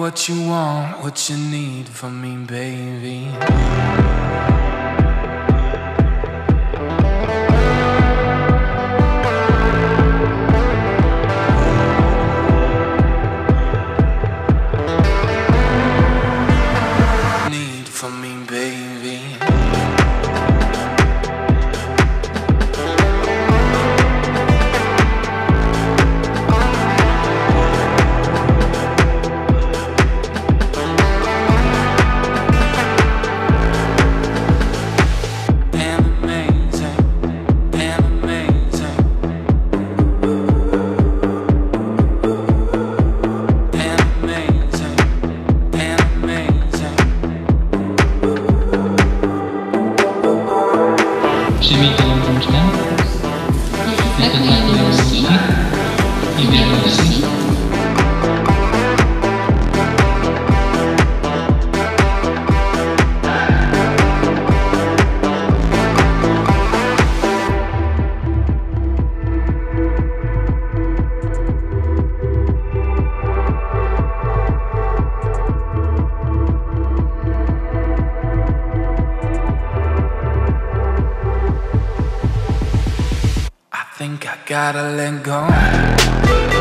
what you want, what you need from me, baby. Przyjmij tą rączkę. Tak, nie, nie, nie. I bierzemy think I gotta let go.